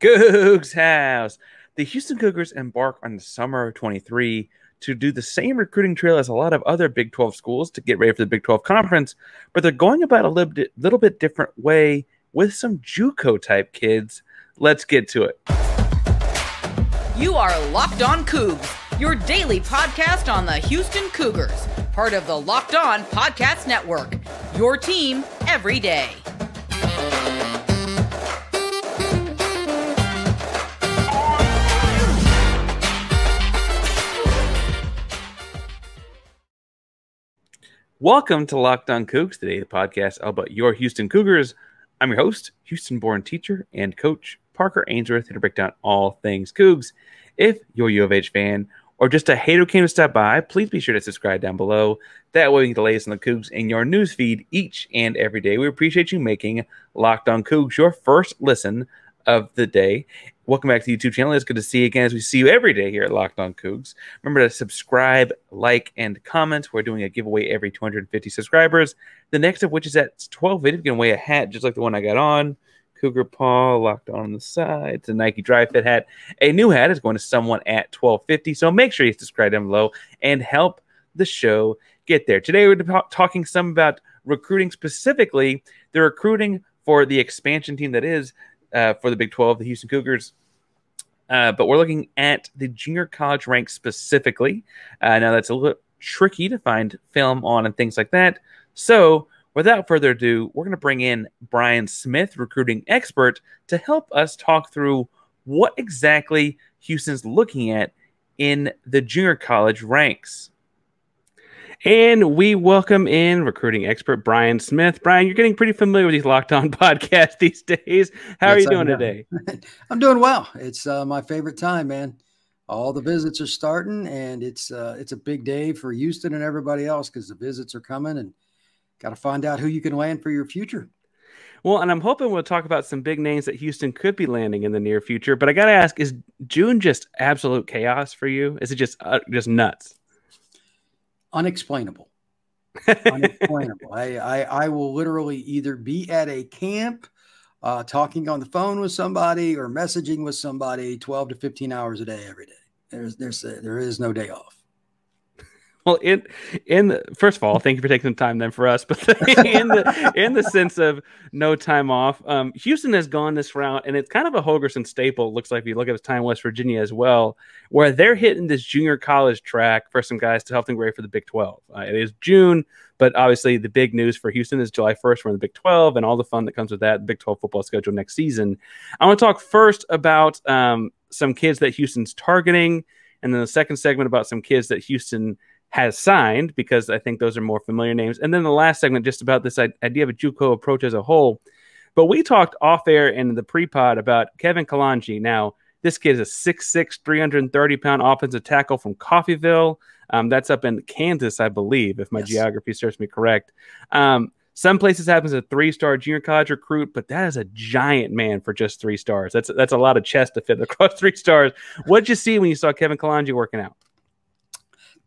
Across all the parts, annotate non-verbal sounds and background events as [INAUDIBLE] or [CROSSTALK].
Coogs House. The Houston Cougars embark on the summer of 23 to do the same recruiting trail as a lot of other Big 12 schools to get ready for the Big 12 conference, but they're going about a little bit, little bit different way with some JUCO type kids. Let's get to it. You are Locked On Coogs, your daily podcast on the Houston Cougars, part of the Locked On Podcast Network. Your team every day. Welcome to Locked On Coogs, today the podcast all about your Houston Cougars. I'm your host, Houston-born teacher and coach Parker Ainsworth, here to break down all things Coogs. If you're a U of H fan or just a hater came to stop by, please be sure to subscribe down below. That way, you get the latest on the Coogs in your news feed each and every day. We appreciate you making Locked On Coogs your first listen of the day. Welcome back to the YouTube channel. It's good to see you again as we see you every day here at Locked On Coogs. Remember to subscribe, like, and comment. We're doing a giveaway every 250 subscribers. The next of which is at 12 video. You can away a hat just like the one I got on. Cougar paw locked on the side. It's a Nike Dri-FIT hat. A new hat is going to someone at 1250. So make sure you subscribe down below and help the show get there. Today we're talking some about recruiting specifically the recruiting for the expansion team that is uh, for the Big 12, the Houston Cougars. Uh, but we're looking at the junior college ranks specifically. Uh, now, that's a little tricky to find film on and things like that. So, without further ado, we're going to bring in Brian Smith, recruiting expert, to help us talk through what exactly Houston's looking at in the junior college ranks. And we welcome in recruiting expert Brian Smith. Brian, you're getting pretty familiar with these Locked On [LAUGHS] podcasts these days. How yes, are you doing today? [LAUGHS] I'm doing well. It's uh, my favorite time, man. All the visits are starting, and it's uh, it's a big day for Houston and everybody else because the visits are coming, and got to find out who you can land for your future. Well, and I'm hoping we'll talk about some big names that Houston could be landing in the near future. But I got to ask: Is June just absolute chaos for you? Is it just uh, just nuts? Unexplainable. unexplainable. I, I, I will literally either be at a camp, uh, talking on the phone with somebody or messaging with somebody 12 to 15 hours a day every day. There's there's there is no day off. Well, in in the, first of all, thank you for taking the time then for us. [LAUGHS] But in the in the sense of no time off, um, Houston has gone this route, and it's kind of a Holgorsen staple. Looks like if you look at his time in West Virginia as well, where they're hitting this junior college track for some guys to help them ready for the Big Twelve. Uh, it is June, but obviously the big news for Houston is July first. We're in the Big Twelve, and all the fun that comes with that. Big Twelve football schedule next season. I want to talk first about um, some kids that Houston's targeting, and then the second segment about some kids that Houston has signed because I think those are more familiar names. And then the last segment just about this idea of a JUCO approach as a whole. But we talked off air in the pre-pod about Kevin Kalanji. Now, this kid is a 6'6", 330 pound offensive tackle from Coffeyville. Um, that's up in Kansas, I believe, if my yes. geography serves me correct. Um, some places happens a three-star junior college recruit, but that is a giant man for just three stars. That's that's a lot of chest to fit across [LAUGHS] three stars. What did you see when you saw Kevin Kalanji working out?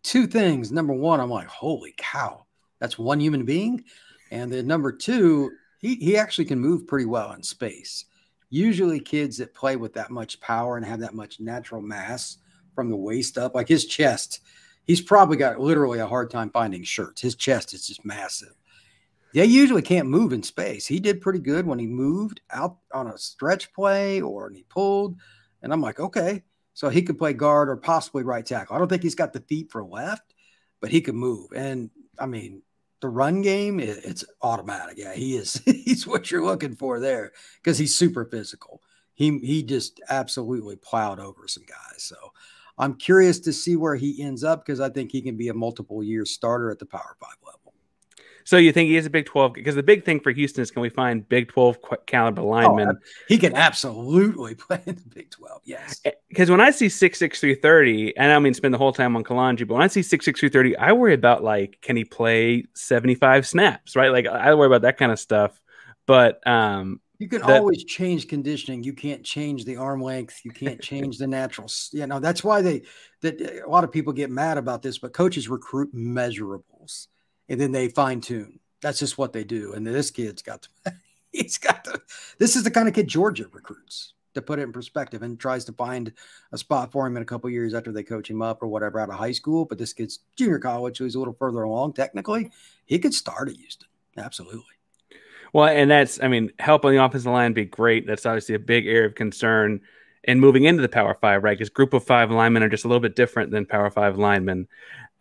Two things. Number one, I'm like, holy cow, that's one human being. And then number two, he, he actually can move pretty well in space. Usually, kids that play with that much power and have that much natural mass from the waist up, like his chest, he's probably got literally a hard time finding shirts. His chest is just massive. They usually can't move in space. He did pretty good when he moved out on a stretch play or he pulled. And I'm like, okay, so he could play guard or possibly right tackle. I don't think he's got the feet for left, but he could move. And I mean, the run game, it's automatic. Yeah, he is. [LAUGHS] he's what you're looking for there because he's super physical. He he just absolutely plowed over some guys. So I'm curious to see where he ends up because I think he can be a multiple year starter at the Power Five level. So you think he is a Big 12? Because the big thing for Houston is can we find Big 12 caliber linemen? Oh, he can absolutely [LAUGHS] play in the Big 12. Yes. Because eh, when I see 6'6", and I don't mean spend the whole time on Kalanji, but when I see 6'6", I worry about like, can he play 75 snaps, right? Like I worry about that kind of stuff. But um, you can that, always change conditioning. You can't change the arm length. You can't change the natural. You know that's why they that a lot of people get mad about this. But coaches recruit measurables and then they fine tune. That's just what they do. And this kid's got, to, [LAUGHS] he's got to, this is the kind of kid Georgia recruits. to put it in perspective and tries to find a spot for him in a couple years after they coach him up or whatever out of high school. But this kid's junior college, so he's a little further along technically. He could start at Houston. Absolutely. Well, and that's, I mean, help on the offensive line be great. That's obviously a big area of concern. And moving into the Power Five, right? Because Group of Five linemen are just a little bit different than Power Five linemen.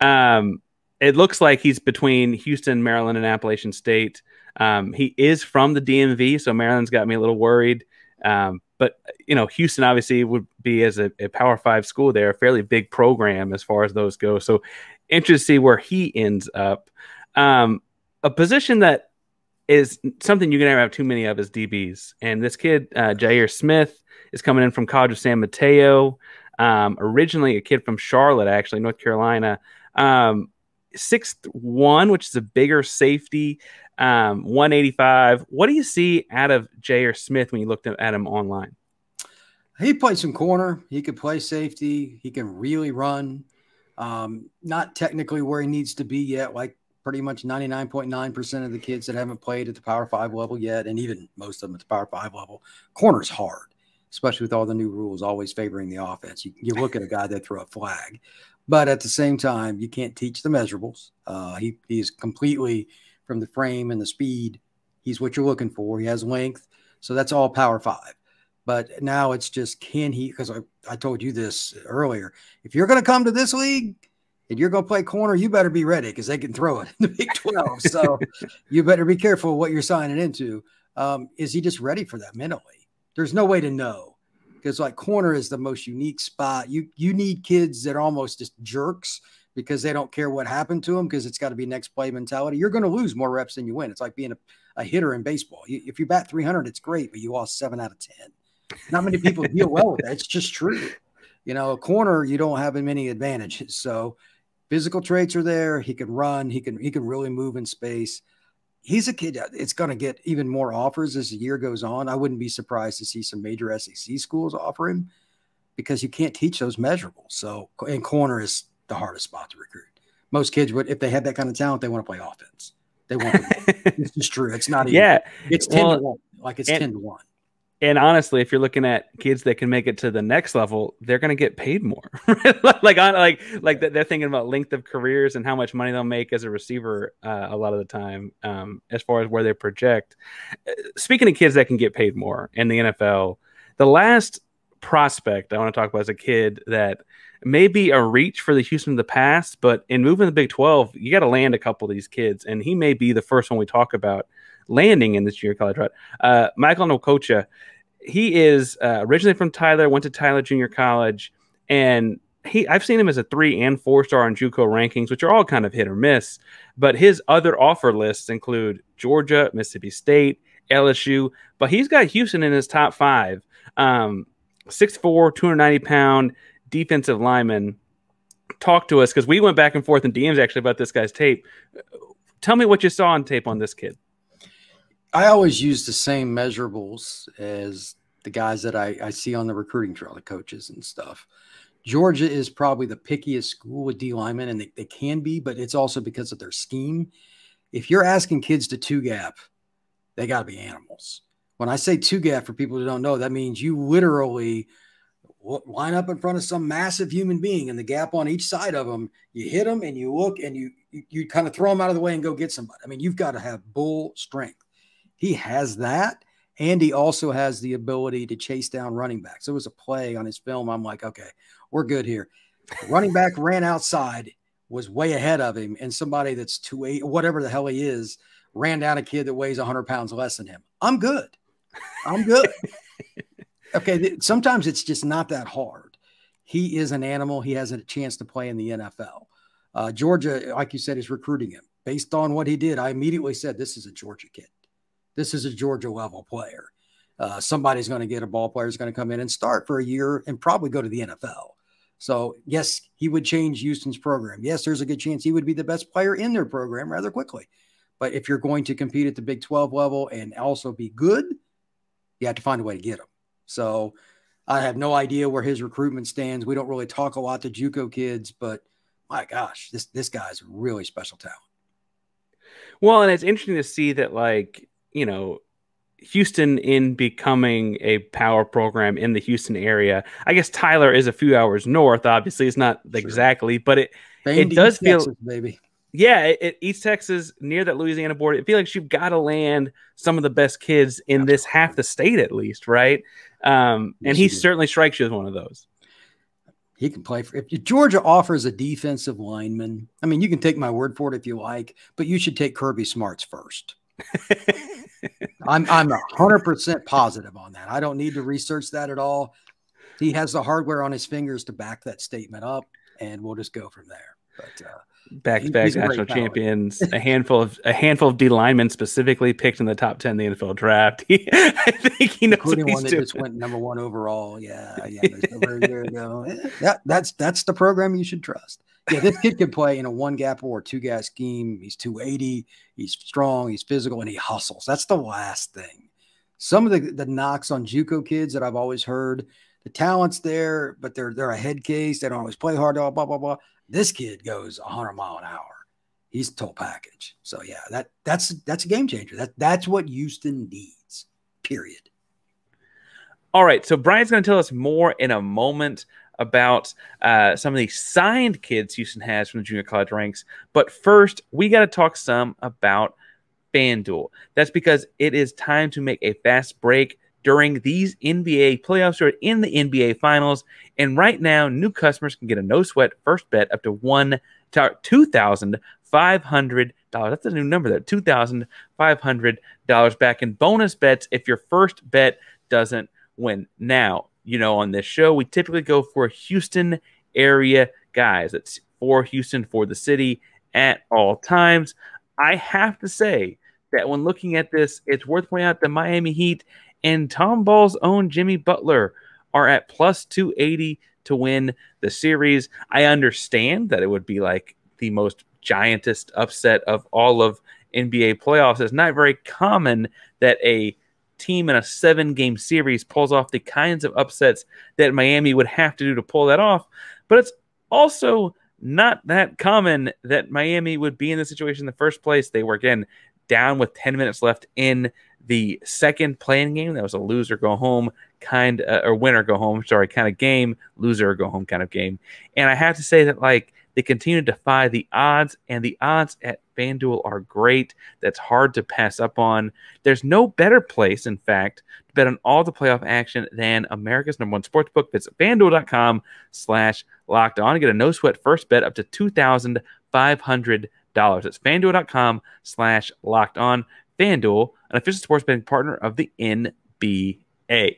Um, it looks like he's between Houston, Maryland, and Appalachian State. Um, he is from the DMV, so Maryland's got me a little worried. Um, but you know, Houston obviously would be as a, a, Power Five school there, a fairly big program as far as those go. So interested to see where he ends up. Um, a position that is something you can never have too many of is DBs, and this kid uh, Jair Smith is coming in from College of San Mateo. Um, originally a kid from Charlotte, actually North Carolina. Um, six one, which is a bigger safety um, 185. What do you see out of Jair Smith when you looked at him online? He played some corner. He could play safety. He can really run. Um, not technically where he needs to be yet, like pretty much 99.9% of the kids that haven't played at the Power Five level yet, and even most of them at the Power Five level. Corner's hard, especially with all the new rules always favoring the offense. You, you look at a guy that throw a flag, but at the same time, you can't teach the measurables. Uh, he, he is completely – from the frame and the speed. He's what you're looking for. He has length. So that's all power five. But now it's just can he, because I, I told you this earlier. If you're going to come to this league and you're going to play corner, you better be ready because they can throw it in the [LAUGHS] Big 12. So [LAUGHS] you better be careful what you're signing into. Um, is he just ready for that mentally? There's no way to know because like corner is the most unique spot. You you need kids that are almost just jerks because they don't care what happened to them because it's got to be next play mentality. You're going to lose more reps than you win. It's like being a, a hitter in baseball. You, if you bat 300, it's great, but you lost seven out of 10. Not many people deal well with that. It's just true. You know, a corner, you don't have many advantages. So physical traits are there. He can run. He can, he can really move in space. He's a kid. Uh, it's going to get even more offers as the year goes on. I wouldn't be surprised to see some major SEC schools offer him because you can't teach those measurables. So, and corner is the hardest spot to recruit. Most kids would, if they had that kind of talent, they want to play offense. They want. To it's just true. It's not. Even, yeah, it's ten well, to one. Like it's and, ten to one. And honestly, if you're looking at kids that can make it to the next level, they're going to get paid more. [LAUGHS] like on like like they're thinking about length of careers and how much money they'll make as a receiver uh, a lot of the time, um, as far as where they project. Uh, speaking of kids that can get paid more in the NFL, the last prospect I want to talk about is a kid that may be a reach for the Houston of the past, but in moving the Big 12, you got to land a couple of these kids, and he may be the first one we talk about landing in this junior college route. Uh, Michael Nokocha, he is uh, originally from Tyler, went to Tyler Junior College, and he I've seen him as a three and four star on JUCO rankings, which are all kind of hit or miss. But his other offer lists include Georgia, Mississippi State, LSU, but he's got Houston in his top five. Um, 6'4, 290 pound defensive lineman talk to us because we went back and forth in DMs actually about this guy's tape. Tell me what you saw on tape on this kid. I always use the same measurables as the guys that I, I see on the recruiting trail, the coaches and stuff. Georgia is probably the pickiest school with D linemen, and they, they can be, but it's also because of their scheme. If you're asking kids to two gap, they got to be animals. When I say two gap for people who don't know, that means you literally line up in front of some massive human being and the gap on each side of them you hit them and you look and you, you you, kind of throw them out of the way and go get somebody. I mean you've got to have bull strength. He has that and he also has the ability to chase down running backs. There was a play on his film i'm like okay we're good here. Running back ran outside was way ahead of him and somebody that's 280 whatever the hell he is ran down a kid that weighs 100 pounds less than him. I'm good. I'm good [LAUGHS] okay, sometimes it's just not that hard. He is an animal. He has a chance to play in the NFL. Uh, Georgia, like you said, is recruiting him based on what he did. I immediately said, This is a Georgia kid. This is a Georgia level player. Uh, somebody's going to get a ball player is going to come in and start for a year and probably go to the NFL. So, yes, he would change Houston's program. Yes, there's a good chance he would be the best player in their program rather quickly. But if you're going to compete at the Big 12 level and also be good, you have to find a way to get him. So I have no idea where his recruitment stands. We don't really talk a lot to JUCO kids, but my gosh, this this guy's really special talent. Well, and it's interesting to see that, like you know, Houston in becoming a power program in the Houston area. I guess Tyler is a few hours north. Obviously, it's not sure. exactly, but it it does feel Texas, baby. Yeah, it, it, East Texas near that Louisiana border. It feels like you've got to land some of the best kids in this half the state at least, right? Um, and he certainly strikes you as one of those. He can play for if Georgia offers a defensive lineman. I mean, you can take my word for it if you like, but you should take Kirby Smart's first. [LAUGHS] I'm I'm hundred percent positive on that. I don't need to research that at all. He has the hardware on his fingers to back that statement up, and we'll just go from there. But uh, back to back national champions, [LAUGHS] a handful of a handful of D linemen specifically picked in the top ten in the NFL draft. [LAUGHS] I think he knows including one that doing. just went number one overall. Yeah, [LAUGHS] yeah, over a year ago. Yeah, that's that's the program you should trust. Yeah, this kid can play in a one gap or two gap scheme. He's 280, he's strong, he's physical, and he hustles. That's the last thing. Some of the, the knocks on JUCO kids that I've always heard, the talent's there, but they're they're a head case. They don't always play hard, blah, blah, blah. This kid goes 100 mile an hour. He's a total package. So yeah, that that's that's a game changer. That that's what Houston needs. Period. All right, so Brian's going to tell us more in a moment about uh, some of the signed kids Houston has from the junior college ranks. But first, we got to talk some about FanDuel. That's because it is time to make a fast break during these NBA playoffs or in the NBA finals. And right now, new customers can get a no sweat first bet up to one two thousand five hundred dollars. That's a new number there. Two thousand five hundred dollars back in bonus bets if your first bet doesn't win. Now, you know, on this show, we typically go for Houston area guys. It's for Houston for the city at all times. I have to say that when looking at this, it's worth pointing out the Miami Heat and Tomball's own Jimmy Butler are at plus 280 to win the series. I understand that it would be like the most giantest upset of all of NBA playoffs. It's not very common that a team in a seven game series pulls off the kinds of upsets that Miami would have to do to pull that off. But it's also not that common that Miami would be in the situation in the first place. They were again down with 10 minutes left in the second play-in game. That was a loser go home kind uh, or winner go home, sorry, kind of game, loser go home kind of game. And I have to say that like they continue to defy the odds, and the odds at FanDuel are great. That's hard to pass up on. There's no better place, in fact, to bet on all the playoff action than America's number one sports book. Visit FanDuel.com slash locked on get a no sweat first bet up to $2,500. That's FanDuel.com slash locked on. FanDuel, an official sports betting partner of the NBA.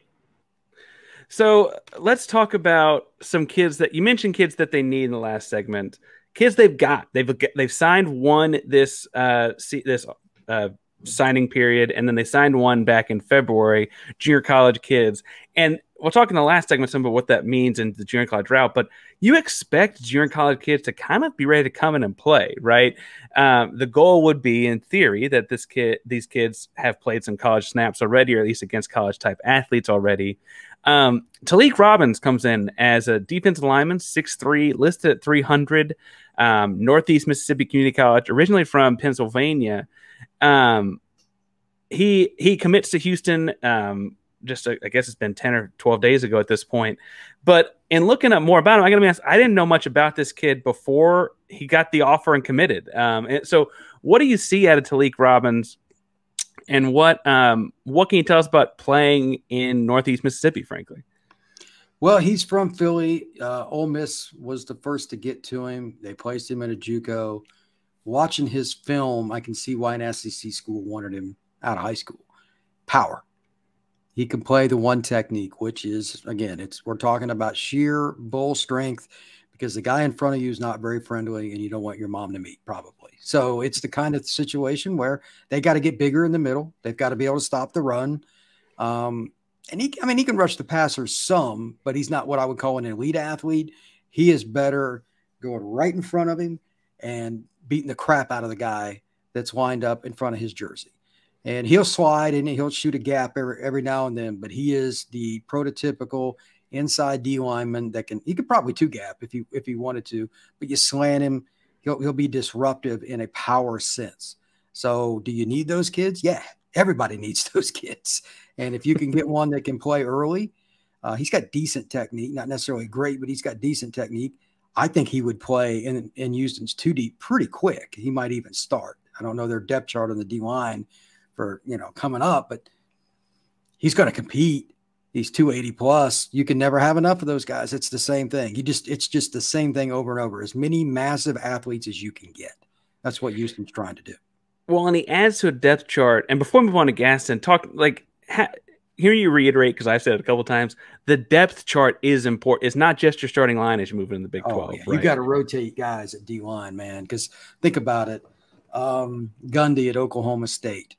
So let's talk about some kids that you mentioned kids that they need in the last segment. Kids they've got they've they've signed one this uh see this uh signing period and then they signed one back in February junior college kids and we'll talk in the last segment some about what that means in the junior college route, but you expect junior college kids to kind of be ready to come in and play, right? Um, the goal would be, in theory, that this kid, these kids have played some college snaps already, or at least against college type athletes already. Um, Talik Robbins comes in as a defensive lineman, 6'3, listed at 300, um, Northeast Mississippi Community College, originally from Pennsylvania. Um, he he commits to Houston. Um, just I guess it's been ten or twelve days ago at this point. But in looking up more about him, I got to be honest, I didn't know much about this kid before he got the offer and committed. Um, and so, what do you see out of Talik Robbins and what um, what can you tell us about playing in Northeast Mississippi? Frankly, well, he's from Philly. Uh, Ole Miss was the first to get to him. They placed him in a JUCO. Watching his film, I can see why an SEC school wanted him out of high school. Power. He can play the one technique, which is again, it's we're talking about sheer bull strength because the guy in front of you is not very friendly and you don't want your mom to meet, probably. So it's the kind of situation where they got to get bigger in the middle. They've got to be able to stop the run. Um, and he, I mean, he can rush the passer some, but he's not what I would call an elite athlete. He is better going right in front of him and beating the crap out of the guy that's lined up in front of his jersey. And he'll slide and he'll shoot a gap every, every now and then, but he is the prototypical inside D lineman that can he could probably two gap if he if he wanted to, but you slant him, he'll he'll be disruptive in a power sense. So do you need those kids? Yeah, everybody needs [LAUGHS] those kids. And if you can get one that can play early, uh, he's got decent technique, not necessarily great, but he's got decent technique. I think he would play in, in Houston's two deep pretty quick. He might even start. I don't know their depth chart on the D line for you know coming up, but he's going to compete. He's 280 plus. You can never have enough of those guys. It's the same thing. You just it's just the same thing over and over. As many massive athletes as you can get. That's what Houston's trying to do. Well, and he adds to a depth chart. And before we move on to Gaston, talk like ha, hear you reiterate because I've said it a couple times. The depth chart is important. It's not just your starting line as you move in the Big Twelve. Oh, yeah. right? You got to rotate guys at D line, man. Because think about it. Um, Gundy at Oklahoma State.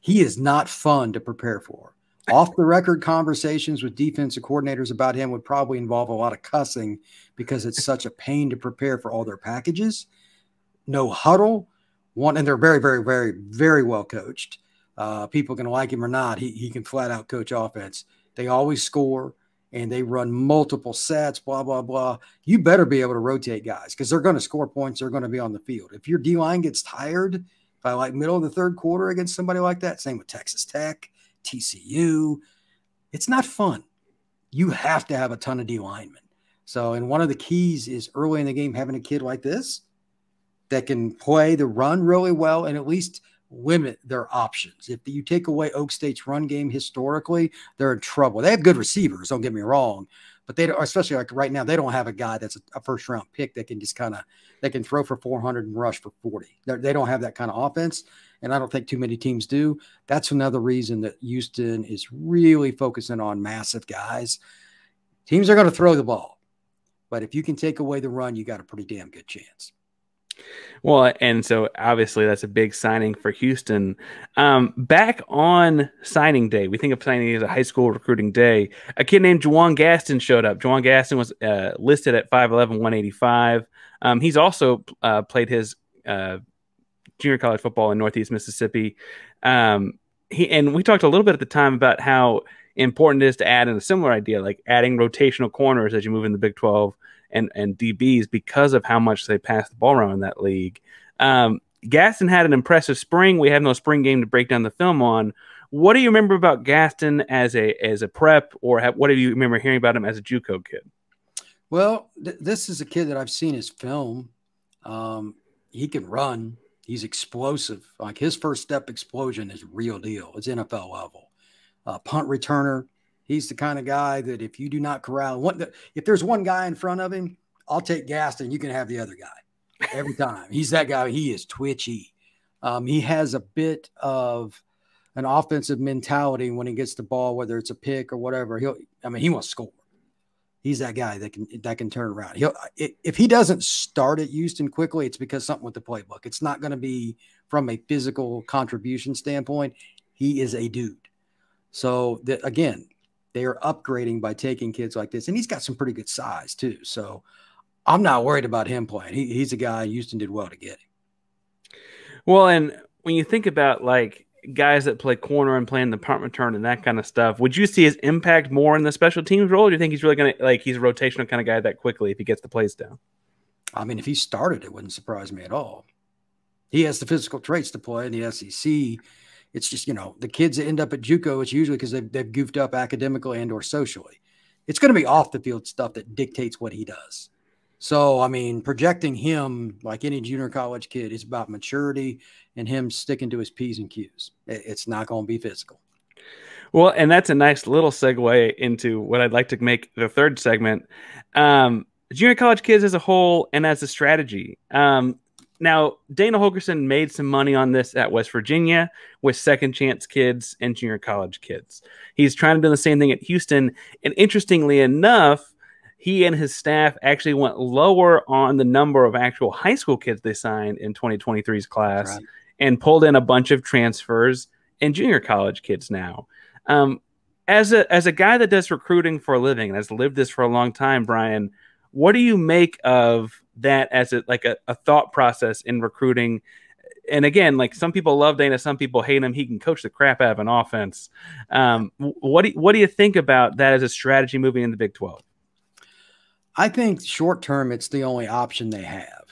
He is not fun to prepare for. [LAUGHS] Off the record conversations with defensive coordinators about him would probably involve a lot of cussing because it's such a pain to prepare for all their packages. No huddle, one, and they're very, very, very, very well coached. Uh, people can like him or not. He, he can flat out coach offense. They always score and they run multiple sets, blah, blah, blah. You better be able to rotate guys because they're going to score points. They're going to be on the field. If your D line gets tired by like middle of the third quarter against somebody like that, same with Texas Tech, TCU, it's not fun. You have to have a ton of D linemen. So, and one of the keys is early in the game having a kid like this that can play the run really well and at least limit their options. If you take away Okie State's run game historically, they're in trouble. They have good receivers, don't get me wrong, but they don't, especially like right now, they don't have a guy that's a, first round pick that can just kind of they can throw for 400 and rush for 40. They're, they do not have that kind of offense, and I don't think too many teams do. That's another reason that Houston is really focusing on massive guys. Teams are going to throw the ball, but if you can take away the run, you got a pretty damn good chance. Well, and so obviously that's a big signing for Houston. Um, back on signing day, we think of signing as a high school recruiting day. A kid named Juwan Gaston showed up. Juwan Gaston was uh, listed at 5'11, 185. Um, he's also uh, played his uh, junior college football in Northeast Mississippi. Um, he and we talked a little bit at the time about how important it is to add in a similar idea, like adding rotational corners as you move in the Big 12 and and DBs because of how much they pass the ball around in that league. Um, Gaston had an impressive spring. We have no spring game to break down the film on. What do you remember about Gaston as a as a prep, or have, what do you remember hearing about him as a JUCO kid? Well, th- this is a kid that I've seen his film. Um, he can run. He's explosive. Like his first step explosion is real deal. It's NFL level. Uh, punt returner. He's the kind of guy that if you do not corral one, if there's one guy in front of him, I'll take Gaston. You can have the other guy every [LAUGHS] time. He's that guy. He is twitchy. Um, he has a bit of an offensive mentality when he gets the ball, whether it's a pick or whatever. He'll, I mean, he wants to score. He's that guy that can that can turn around. He'll if he doesn't start at Houston quickly, it's because something with the playbook. It's not going to be from a physical contribution standpoint. He is a dude. So that again, they are upgrading by taking kids like this, and he's got some pretty good size too. So I'm not worried about him playing. He, he's a guy Houston did well to get him. Well, and when you think about like guys that play corner and playing the punt return and that kind of stuff, would you see his impact more in the special teams role? Or do you think he's really gonna like he's a rotational kind of guy that quickly if he gets the plays down? I mean, if he started, it wouldn't surprise me at all. He has the physical traits to play in the SEC it's just you know the kids that end up at JUCO, it's usually because they've, they've goofed up academically and or socially. It's going to be off the field stuff that dictates what he does. So I mean, projecting him like any junior college kid is about maturity and him sticking to his p's and q's. It's not going to be physical. Well, and that's a nice little segue into what I'd like to make the third segment. Um, junior college kids as a whole and as a strategy. Um, now, Dana Holgorsen made some money on this at West Virginia with second chance kids and junior college kids. He's trying to do the same thing at Houston. And interestingly enough, he and his staff actually went lower on the number of actual high school kids they signed in 2023's class right. and pulled in a bunch of transfers and junior college kids now. Um, as a as a guy that does recruiting for a living and has lived this for a long time, Brian, what do you make of that as a like a, a thought process in recruiting? And again, like some people love Dana, some people hate him. He can coach the crap out of an offense. Um, what do you, what do you think about that as a strategy moving in the Big Twelve? I think short term, it's the only option they have.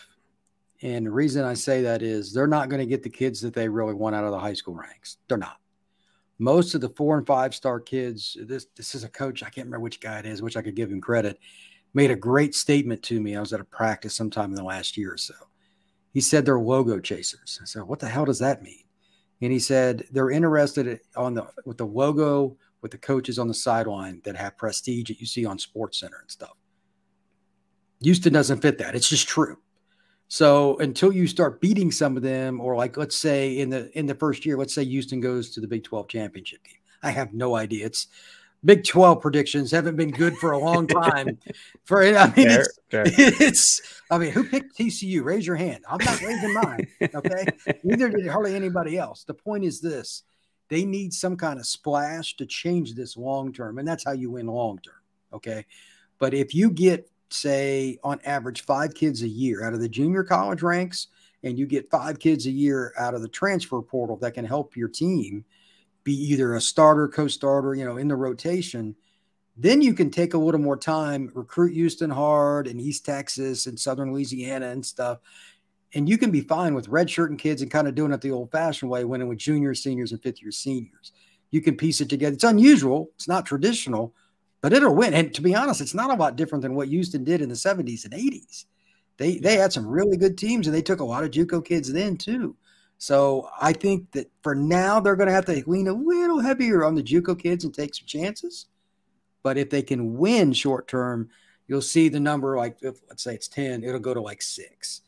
And the reason I say that is they're not going to get the kids that they really want out of the high school ranks. They're not. most of the four and five star kids, this this is a coach, I can't remember which guy it is, which I could give him credit, made a great statement to me. I was at a practice sometime in the last year or so. He said they're logo chasers. I said, what the hell does that mean? And he said they're interested on the with the logo with the coaches on the sideline that have prestige that you see on Sports Center and stuff. Houston doesn't fit that. It's just true. So until you start beating some of them, or like let's say in the in the first year, let's say Houston goes to the Big 12 championship game. I have no idea. It's Big 12 predictions haven't been good for a long time. for I mean fair, it's, fair. it's I mean, who picked TCU? Raise your hand. I'm not raising mine. Okay. Neither did hardly anybody else. The point is this they need some kind of splash to change this long term. And that's how you win long term. Okay. But if you get say on average five kids a year out of the junior college ranks and you get five kids a year out of the transfer portal that can help your team be either a starter co-starter you know in the rotation then you can take a little more time recruit houston hard and east texas and southern louisiana and stuff and you can be fine with redshirting kids and kind of doing it the old-fashioned way winning with juniors seniors and fifth year seniors you can piece it together it's unusual it's not traditional but it'll win. And to be honest, it's not a lot different than what Houston did in the 70s and 80s. They they had some really good teams and they took a lot of JUCO kids then too. So I think that for now they're going to have to lean a little heavier on the JUCO kids and take some chances. But if they can win short term, you'll see the number like if, let's say it's 10, it'll go to like 6.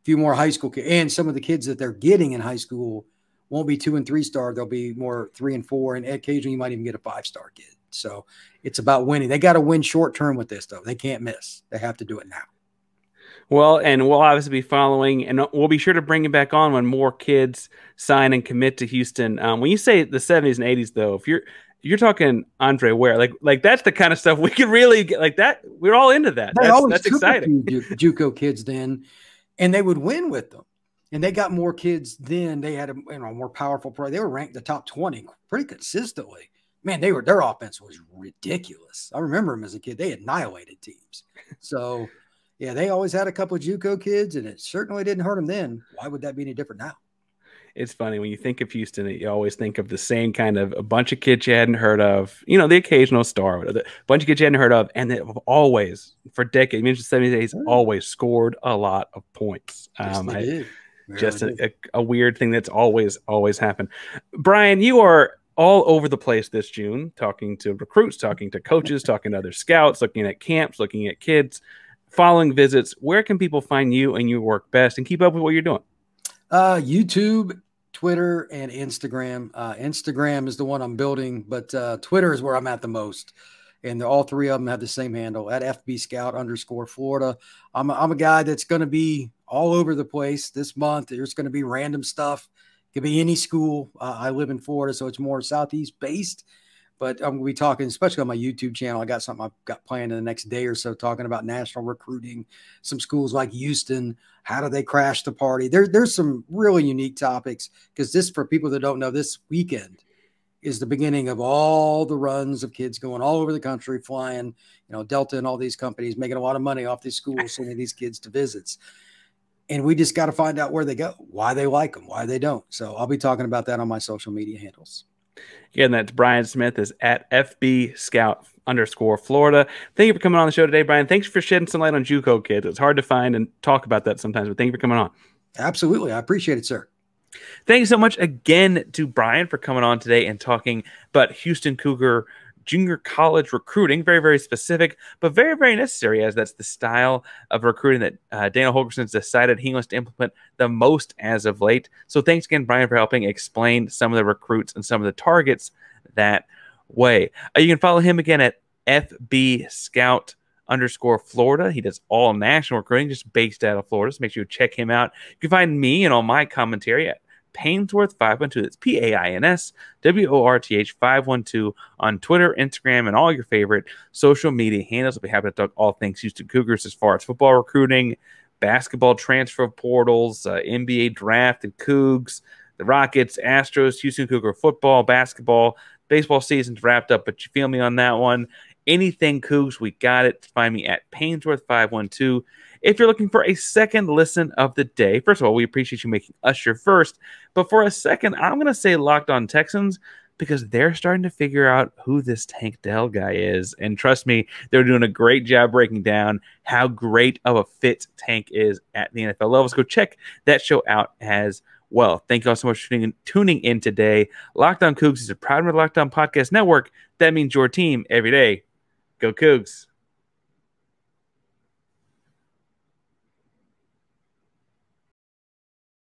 A few more high school kids and some of the kids that they're getting in high school won't be 2 and 3 star, they'll be more 3 and 4 and occasionally you might even get a 5 star kid. So it's about winning. They got to win short term with this, though. They can't miss. They have to do it now. Well, and we'll obviously be following, and we'll be sure to bring it back on when more kids sign and commit to Houston. Um, when you say the '70s and '80s, though, if you're you're talking Andre Ware, like like that's the kind of stuff we can really get. Like that, we're all into that. They that's, that's exciting. JUCO kids then, and they would win with them. And they got more kids then. They had a you know more powerful pro. They were ranked the top twenty pretty consistently man, they were their offense was ridiculous. I remember them as a kid; they annihilated teams. So, yeah, they always had a couple of JUCO kids, and it certainly didn't hurt them then. Why would that be any different now? It's funny when you think of Houston, you always think of the same kind of a bunch of kids you hadn't heard of, you know, the occasional star, a bunch of kids you hadn't heard of, and they always, for decades, you mentioned 70 days, always scored a lot of points. Yes, um, I, just a, a, a, weird thing that's always, always happened. Brian, you are all over the place this June, talking to recruits, talking to coaches, [LAUGHS] talking to other scouts, looking at camps, looking at kids, following visits. Where can people find you and your work best and keep up with what you're doing? Uh, YouTube, Twitter, and Instagram. Uh, Instagram is the one I'm building, but uh, Twitter is where I'm at the most. And all three of them have the same handle at FB Scout underscore Florida. I'm a, I'm a guy that's going to be all over the place this month. There's going to be random stuff It could be any school. Uh, I live in Florida, so it's more southeast based. But I'm going to be talking, especially on my YouTube channel. I got something I've got planned in the next day or so, talking about national recruiting, some schools like Houston. How do they crash the party? There, there's some really unique topics because this, for people that don't know, this weekend is the beginning of all the runs of kids going all over the country, flying, you know, Delta and all these companies making a lot of money off these schools, [LAUGHS] sending these kids to visits and we just got to find out where they go, why they like them, why they don't. So I'll be talking about that on my social media handles. Again, that's Brian Smith is at FB Scout underscore Florida. Thank you for coming on the show today, Brian. Thanks for shedding some light on JUCO kids. It's hard to find and talk about that sometimes, but thank you for coming on. Absolutely. I appreciate it, sir. Thank you so much again to Brian for coming on today and talking about Houston Cougar junior college recruiting. Very, very specific, but very, very necessary as that's the style of recruiting that uh, Dana Holgorsen's decided he wants to implement the most as of late. So thanks again, Brian, for helping explain some of the recruits and some of the targets that way. Uh, you can follow him again at FB Scout underscore Florida. He does all national recruiting, just based out of Florida. So make sure you check him out. You can find me and all my commentary at Painsworth 512. That's P A I N S W O R T H 512 on Twitter, Instagram, and all your favorite social media handles. I'll be happy to talk all things Houston Cougars as far as football recruiting, basketball transfer portals, uh, NBA draft and Coogs, the Rockets, Astros, Houston Cougar football, basketball, baseball season's wrapped up, but you feel me on that one. Anything Coogs, we got it. Find me at Painsworth 512 if you're looking for a second listen of the day, first of all, we appreciate you making us your first. But for a second, I'm going to say Locked On Texans because they're starting to figure out who this Tank Dell guy is. And trust me, they're doing a great job breaking down how great of a fit Tank is at the NFL levels. Go check that show out as well. Thank you all so much for tuning in, today. Locked On Coogs is a proud member of the Locked On Podcast Network. That means your team every day. Go Coogs.